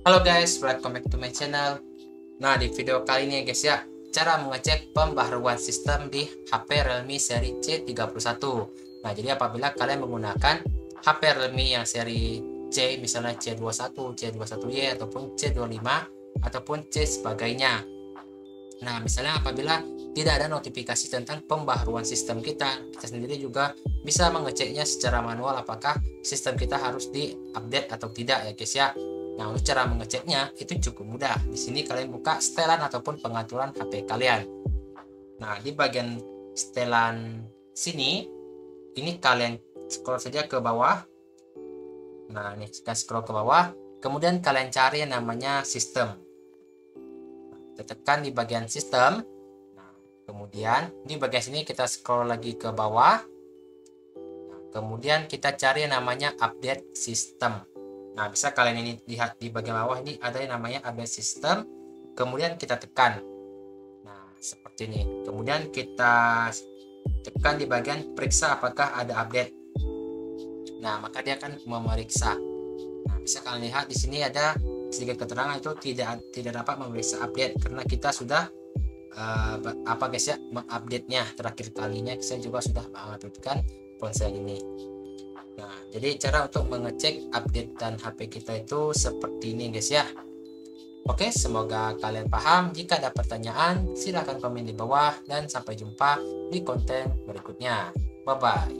Halo guys, welcome back to my channel. Nah, di video kali ini guys ya, cara mengecek pembaharuan sistem di HP Realme seri C31. Nah, jadi apabila kalian menggunakan HP Realme yang seri C, misalnya C21, C21Y, ataupun C25, ataupun C sebagainya. Nah, misalnya apabila tidak ada notifikasi tentang pembaharuan sistem kita, kita sendiri juga bisa mengeceknya secara manual apakah sistem kita harus diupdate atau tidak ya guys ya. Nah, untuk cara mengeceknya itu cukup mudah. Di sini kalian buka setelan ataupun pengaturan HP kalian. Nah, di bagian setelan sini, ini kalian scroll saja ke bawah. Nah, ini kita scroll ke bawah. Kemudian kalian cari yang namanya sistem. Kita tekan di bagian sistem. Nah, kemudian di bagian sini kita scroll lagi ke bawah. Nah, kemudian kita cari yang namanya update sistem. Nah, bisa kalian ini lihat di bagian bawah ini ada yang namanya update system. Kemudian kita tekan. Nah, seperti ini. Kemudian kita tekan di bagian periksa apakah ada update. Nah, maka dia akan memeriksa. Nah, bisa kalian lihat di sini ada sedikit keterangan itu tidak tidak dapat memeriksa update karena kita sudah uh, apa guys ya mengupdate-nya terakhir kalinya saya juga sudah mengupdatekan ponsel ini. Nah, jadi cara untuk mengecek update dan HP kita itu seperti ini guys ya. Oke, semoga kalian paham. Jika ada pertanyaan, silahkan komen di bawah dan sampai jumpa di konten berikutnya. Bye-bye.